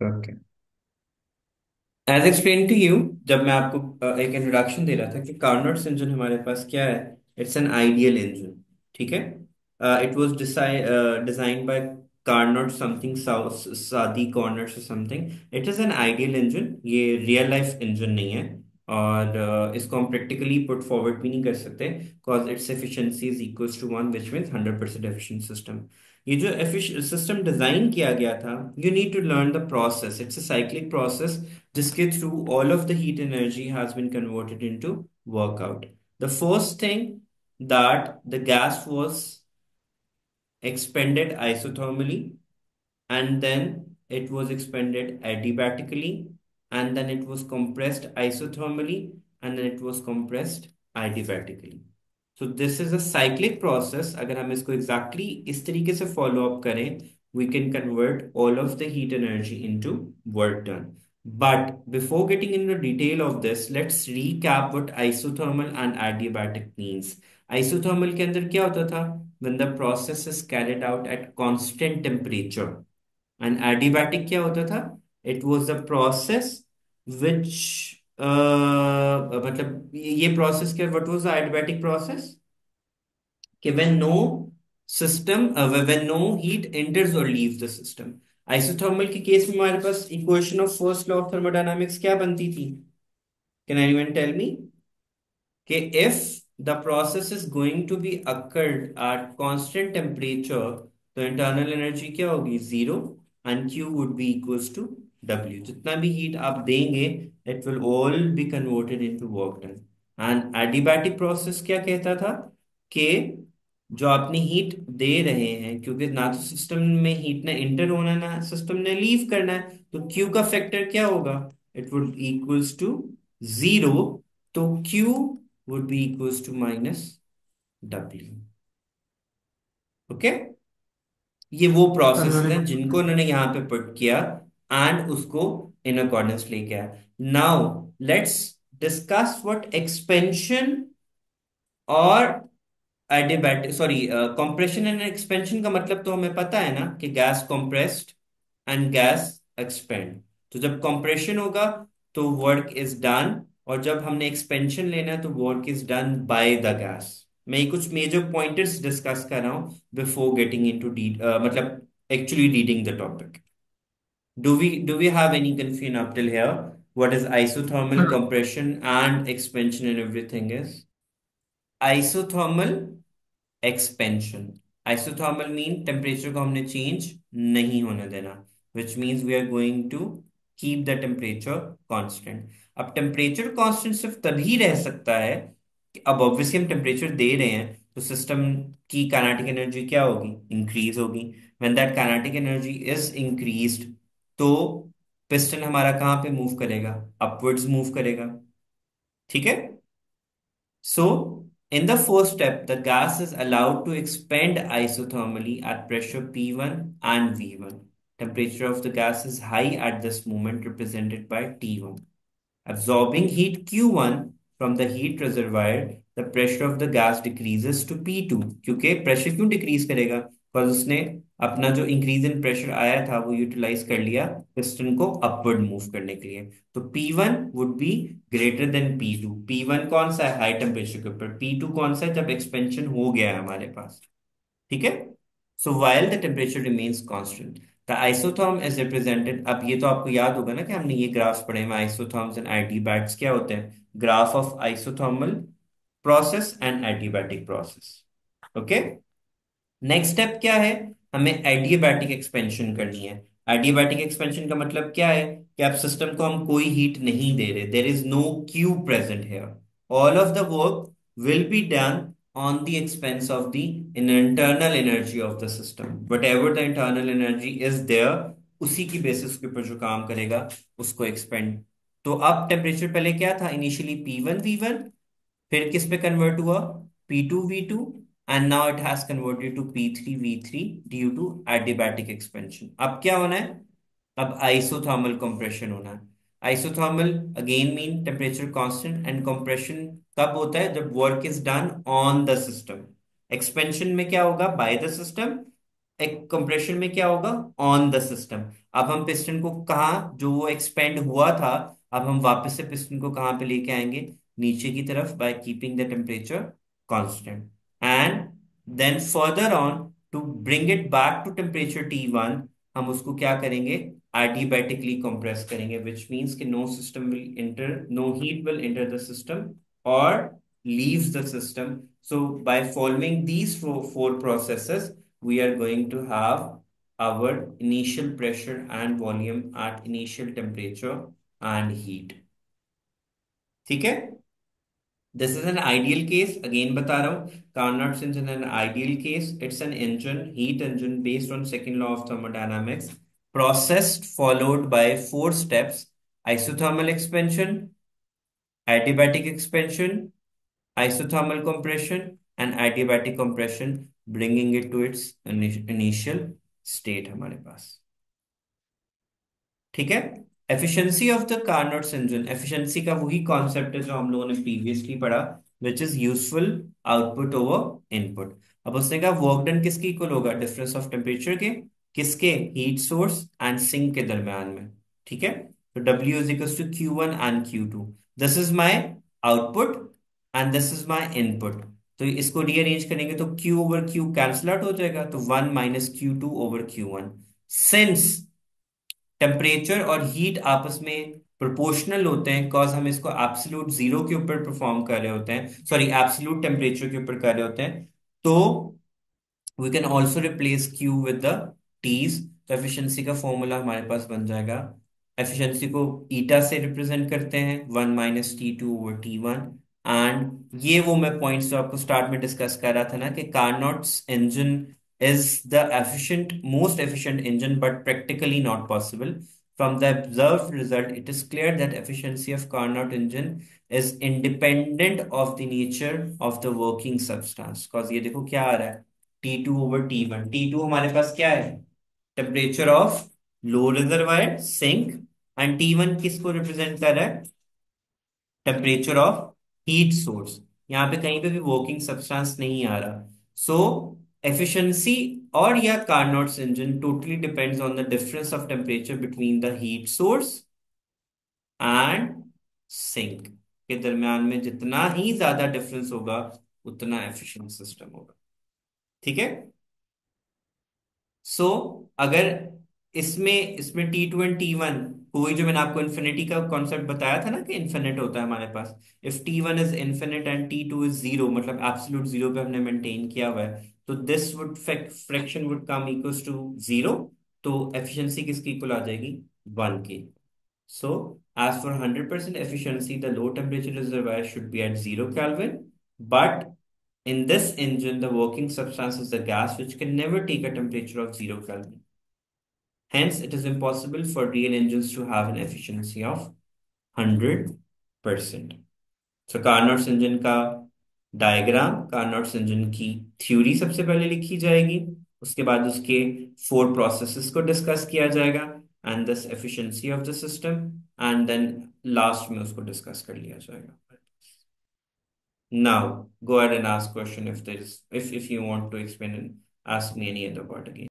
Okay as explain to you जब मैं आपको एक इंट्रोडक्शन दे रहा था कि कार्नोट्स इंजन हमारे पास क्या है इट्स एन आइडियल इंजन ठीक है? It was design by Carnot something Sadi Carnot's something it is an ideal engine ये रियल लाइफ इंजन नहीं है। और इसको हम प्रैक्टिकली पुट फॉरवर्ड भी नहीं कर सकते because its efficiency is equals to one which means hundred percent efficient system ये जो सिस्टम डिज़ाइन किया गया था you need to learn the process it's a cyclic process जिसके through all of the heat energy has been converted into workout the first thing that the gas was expanded isothermally and then it was expanded adiabatically and then it was compressed isothermally and then it was compressed adiabatically. So this is a cyclic process. अगर हम इसको exactly इस तरीके से follow up करें, we can convert all of the heat energy into work done. But before getting into detail of this, let's recap what isothermal and adiabatic means. Isothermal के अंदर क्या होता था? When the process is carried out at constant temperature. And adiabatic क्या होता था? It was the process which uh, मतलब ये process क्या? What was the adiabatic process? कि when no system uh, when no heat enters or leaves the system isothermal के case में हमारे पास equation of first law of thermodynamics क्या बनती थी कैन एनीवन टेल मी कि if the process is going to be occurred at constant temperature तो internal energy क्या होगी zero and Q would be equals to W. जितना भी heat आप देंगे it will all be converted into work done. And adiabatic process क्या कहता था? कि जो आपने हीट दे रहे हैं क्योंकि ना तो सिस्टम में हीट ने इंटर होना है ना सिस्टम ने लीव करना है तो क्यू का फैक्टर क्या होगा? It would equals to zero तो Q would be equals to minus W okay ये वो प्रोसेस है जिनको उन्होंने यहाँ पे पुट किया एंड उसको इन अकॉर्डेंस लेके आया। Now let's discuss what expansion और adiabatic sorry compression and expansion का मतलब तो हमें पता है ना कि gas compressed and gas expand तो जब कंप्रेशन होगा तो वर्क इज़ डन और जब हमने एक्सपेंशन लेना है तो work is done by the gas मैं ये कुछ मेजर पॉइंटर्स डिस्कस कर रहा हूँ बिफोर गेटिंग इनटू डी मतलब actually reading the topic do we do we have any confusion up till here? What is isothermal compression and expansion and everything is? Isothermal expansion isothermal mean temperature को हमने change नहीं होने देना which means we are going to keep the temperature constant अब temperature constant सिर्फ़ तभी रह सकता है कि अब ऑब्वियसली हम टेम्परेचर दे रहे हैं तो सिस्टम की काइनेटिक एनर्जी क्या होगी? इंक्रीज होगी. When that kinetic energy is increased तो पिस्टन हमारा कहाँ पे मूव करेगा? अपवर्ड्स मूव करेगा। ठीक है? So in the fourth step the gas is allowed to expand isothermally at pressure P one and V one temperature of the gas is high at this moment represented by T one absorbing heat Q one from the heat reservoir the pressure of the gas decreases to P two क्योंकि pressure क्यों decrease करेगा? Because उसने अपना जो increase in pressure आया था, वो utilize कर लिया पिस्टन को अपवर्ड मूव करने के लिए। तो P1 would be greater than P2 P1 कौन सा है? हाई टेम्परेचर के ऊपर। P2 कौन सा है? जब एक्सपेंशन हो गया है हमारे पास। ठीक है? So while the temperature remains constant the isotherm is represented अब ये तो आपको याद होगा ना कि हमने ये ग्राफ्स पढ़े हैं आइसोथर्म्स एंड एडिबैट्स क्या होते हैं? Graph of isothermal process and adiabatic process okay next step क्या है? हमें एडियोबैटिक एक्सपेंशन करनी है। एडियोबैटिक एक्सपेंशन का मतलब क्या है? कि आप सिस्टम को हम कोई हीट नहीं दे रहे। There is no Q present here all of the work will be done on the expense of the internal energy of the system but ever the internal energy is there उसी की basis के ऊपर जो काम करेगा, उसको expand तो अब टेम्परेचर पहले क्या था? इनिशियली P1 V1 फिर किस पे कन्वर्ट हुआ? P2 V2 and now it has converted to P three to three due to expansion अब क्या होना है? अब isothermal compression होना है। Isothermal again mean temperature constant and compression कब होता है जब work is done on the system. Expansion में क्या होगा? बाय द सिस्टम कंप्रेशन में क्या होगा? ऑन द सिस्टम अब हम पिस्टन को कहा, जो वो एक्सपेंड हुआ था, अब हम वापस से पिस्टन को कहाँ पे लेके आएँगे? नीचे की तरफ़ by keeping the temperature constant and then further on to bring it back to temperature T one हम उसको क्या करेंगे? आइडियोबैटिकली कंप्रेस करेंगे विच मीन्स कि no system will enter no heat will enter the system और leave the system so by following these four process we are going to have our initial pressure and volume at initial temperature and heat ठीक है? This is an ideal case. Again, बता रहा हूँ Carnot engine an ideal case. It's an engine, heat engine based on second law of thermodynamics, processed followed by four steps: isothermal expansion, adiabatic expansion, isothermal compression, and adiabatic compression, bringing it to its initial state हमारे पास ठीक है efficiency of the Carnot's engine efficiency का वही concept है जो हम लोगों ने प्रीवियसली पढ़ा which is useful output over input अब उसने कहा वर्क डन किसके इक्वल होगा? डिफरेंस ऑफ़ टेम्परेचर के, किसके? हीट सोर्स एंड सिंक के दरमियान में। ठीक है? तो W is equal to Q one and Q two this is my output and this is my input तो इसको रीअरेंज करेंगे तो Q over Q cancel out हो जाएगा तो one minus Q two over Q one since temperature और heat आपस में प्रोपोर्शनल होते हैं बिकॉज़ हम इसको एब्सोल्यूट ज़ीरो के ऊपर परफॉर्म कर रहे होते हैं सॉरी एब्सोल्यूट टेम्परेचर के ऊपर कर रहे होते हैं तो we can also replace Q with the Ts तो एफिशिएंसी का फॉर्मूला हमारे पास बन जाएगा। एफिशिएंसी को ईटा से रिप्रेजेंट करते हैं one minus T two over T one and ये वो मैं पॉइंट्स जो आपको स्टार्ट में डिस्कस कर रहा था ना, कि Carnot's engine is the efficient, most efficient engine, but practically not possible. From the observed result, it is clear that efficiency of Carnot engine is independent of the nature of the working substance. Because ये देखो क्या आ रहा है T2 over T1. T2 हमारे पास क्या है temperature of low reservoir sink and T1 किसको रिप्रेजेंट कर रहा है टेम्परेचर ऑफ़ हीट सोर्स यहाँ पे कहीं पे भी वर्किंग सब्सटेंस नहीं आ रहा so, Efficiency or yeah Carnot's engine totally depends on the difference of temperature between the heat source and sink के दरम्यान में जितना ही ज़्यादा डिफरेंस होगा उतना एफिशिएंट सिस्टम होगा ठीक है सो so, अगर इसमें इसमें T two and T one कोई जो मैंने आपको इन्फिनिटी का कॉन्सेप्ट बताया था ना कि इन्फिनिट होता है हमारे पास। If T one is infinite and T two is zero मतलब एब्सोल्यूट ज़ीरो पे हमने मेंटेन किया हुआ है तो this would fraction would come equals to zero तो एफिशिएंसी किसकी इक्वल आ जाएगी? वन की। So as for hundred percent efficiency the low temperature reservoir should be at zero kelvin but in this engine, the working substance is the gas, which can never take a temperature of zero kelvin. hence it is impossible for real engines to have an efficiency of 100% so carnot's engine का diagram Carnot's engine की theory सबसे पहले लिखी जाएगी उसके बाद उसके four processes को डिस्कस किया जाएगा एंड दस efficiency of the system and then last में उसको डिस्कस कर लिया जाएगा now go ahead and ask question if there is if if you want to explain and ask me any other part again